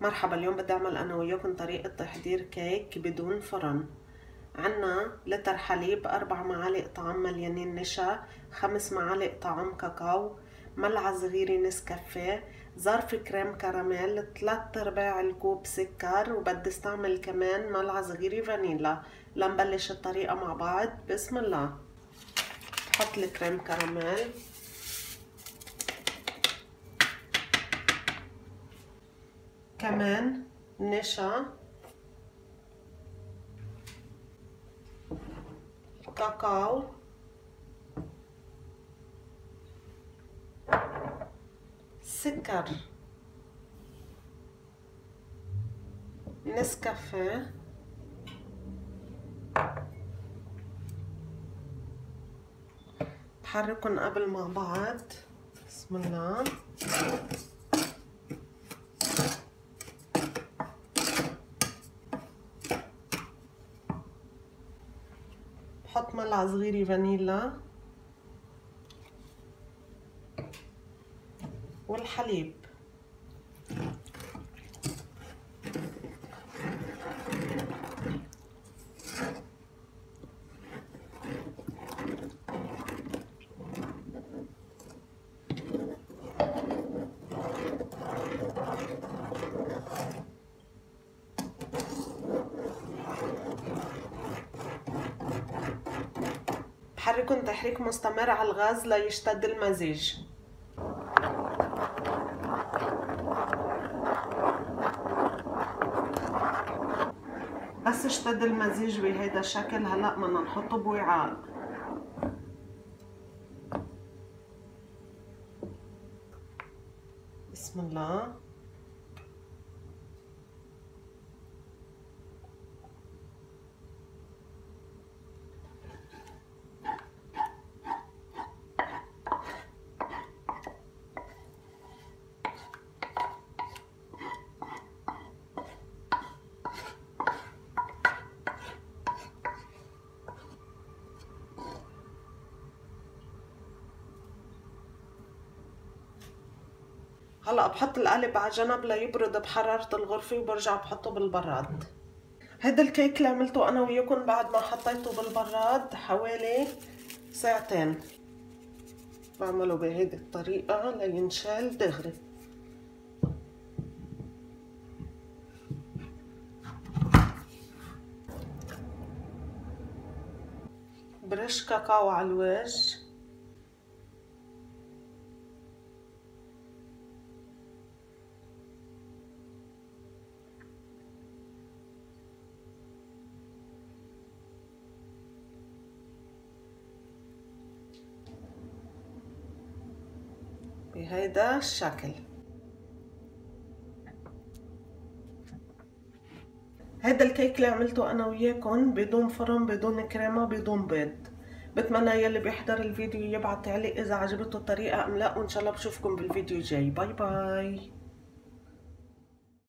مرحبا اليوم بدي أعمل أنا وياكم طريقة تحضير كيك بدون فرن. عنا لتر حليب أربع معالق طعام مليانين نشا خمس معالق طعام كاكاو ملعقة صغيرة نسكافيه ظرف كريم كراميل ثلاث أرباع الكوب سكر وبدي أستعمل كمان ملعقة صغيرة فانيلا. لنبلش الطريقة مع بعض. بسم الله. بحط الكريم كراميل. كمان نشا. كاكاو. سكر. نسكافيه. بحركهم قبل مع بعض. بسم الله. بحط ملعقة صغيرة فانيلا. والحليب. بحركهم تحريك مستمر على الغاز ليشتد المزيج. بس اشتد المزيج بهيدا الشكل هلا بدنا نحطه بوعاء. بسم الله. هلا بحط القالب على جنب ليبرد بحرارة الغرفة وبرجع بحطه بالبراد. هيدا الكيك اللي عملته أنا وياكم بعد ما حطيته بالبراد حوالي ساعتين. بعمله بهيدي الطريقة لينشال دغري برش كاكاو على الوجه. بهيدا الشكل. هيدا الكيك اللي عملته أنا وياكم بدون فرن بدون كريمة بدون بيض. بتمنى يلي بيحضر الفيديو يبعت تعليق إذا عجبته الطريقة أم لا وإن شاء الله بشوفكم بالفيديو الجاي. bye bye.